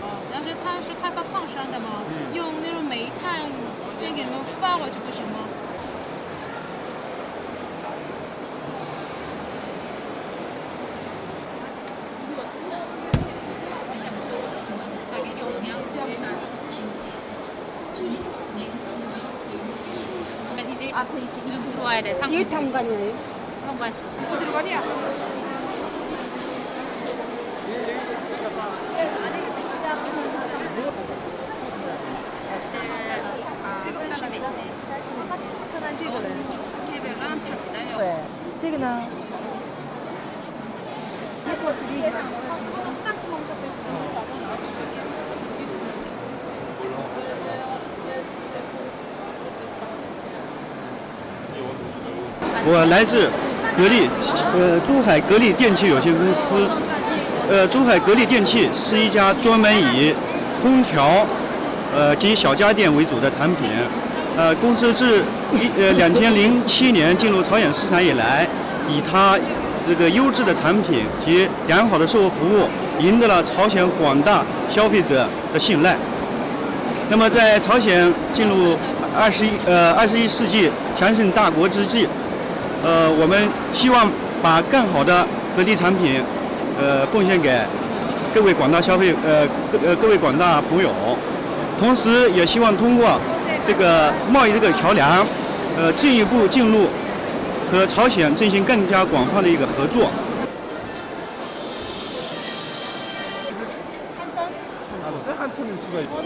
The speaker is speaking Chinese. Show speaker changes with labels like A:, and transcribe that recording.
A: 哦，但是他是开发矿山的嘛，用那种煤炭先给你们发过去不行吗？
B: 앞에 지금 들어와야 돼. 상.
C: 이게 탄관이에요?
B: 탄관했어.
A: 어디로 뭐 가냐?
C: 지금은 해버스 위에 가서 수분 옥상 구멍 잡혀서
D: 我来自格力，呃，珠海格力电器有限公司。呃，珠海格力电器是一家专门以空调，呃及小家电为主的产品。呃，公司自一呃 两千零七年进入朝鲜市场以来，以它这个优质的产品及良好的售后服务，赢得了朝鲜广大消费者的信赖。那么，在朝鲜进入二十一呃二十一世纪强盛大国之际，呃，我们希望把更好的格力产品，呃，奉献给各位广大消费呃各呃各位广大朋友，同时也希望通过这个贸易这个桥梁，呃，进一步进入和朝鲜进行更加广泛的一个合作。
E: 한 톤일 수가 있고.